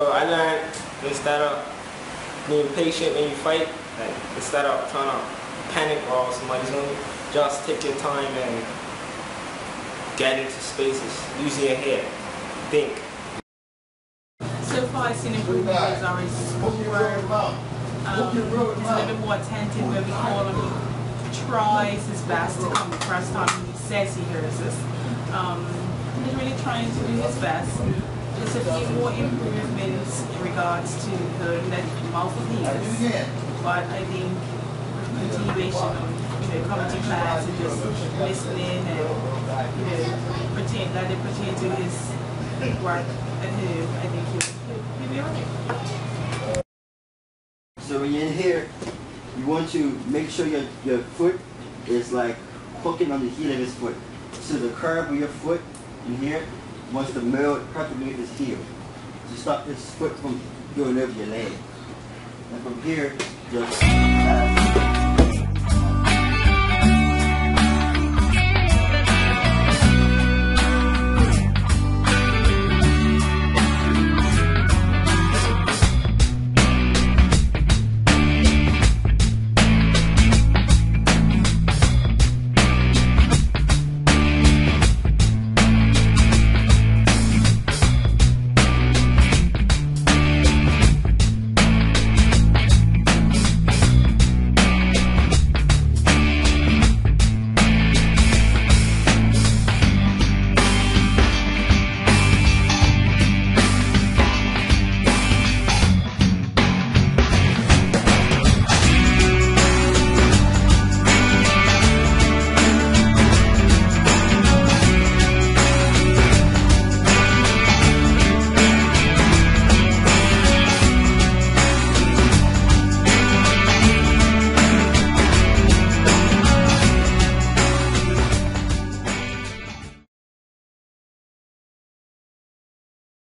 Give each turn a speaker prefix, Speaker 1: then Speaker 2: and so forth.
Speaker 1: So I learned instead of being patient when you fight, like instead of trying to panic while somebody's on you, just take your time and get into spaces. Use your head. Think.
Speaker 2: So far, I've seen improvement is our schoolwork. Um, he's a little bit more attentive when we call him. He tries his best to come the first time he says he hears us. Um, he's really trying to do his best. Just a few more improvements in regards to the that mouth of ears. But I think continuation of coming to class and just listening and you know pretend that they pertain to his work home, I think he'll, he'll be okay.
Speaker 3: So when you're in here, you want to make sure your, your foot is like hooking on the heel of his foot. So the curve of your foot in here wants the perfectly with his heel. To stop this foot from going over your leg. And from here, just